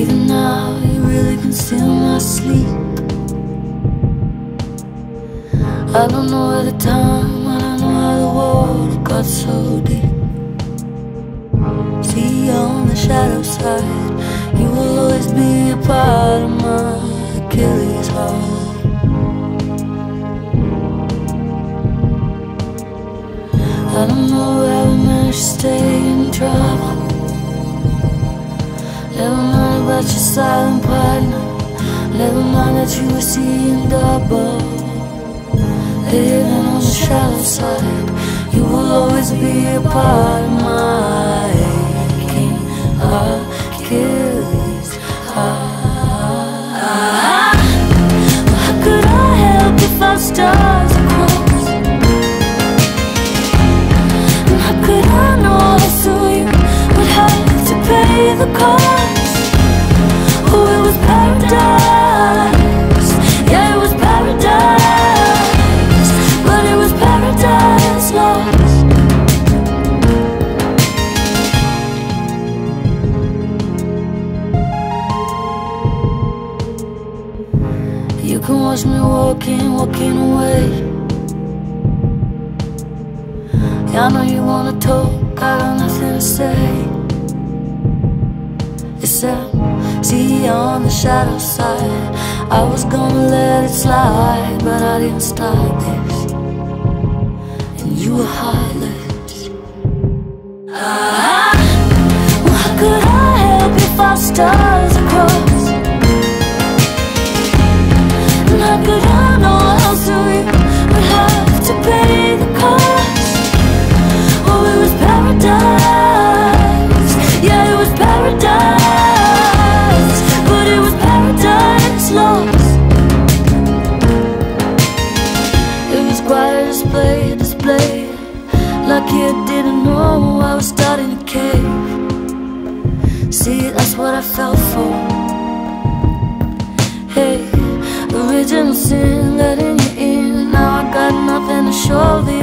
really can steal my sleep. I don't know at the time, I don't know how the world got so deep. See you on the shadow side, you will always be a part of my Achilles heart. I don't know how we managed to stay in trouble. Never mind about your silent partner. Never mind that you were seeing double. Living on the shallow side, you will always be a part of my aching Achilles. Ah, how could I help if our stars are crossed? And how could I know so you would have to pay the cost? Can watch me walking, walking away. Yeah, I know you wanna talk, I got nothing to say. Except, see on the shadow side. I was gonna let it slide, but I didn't start this. And you were heartless. Ah, well, how could I help if are crossed? kid didn't know I was starting to cave See, that's what I fell for. Hey, original sin letting you in Now I got nothing to show the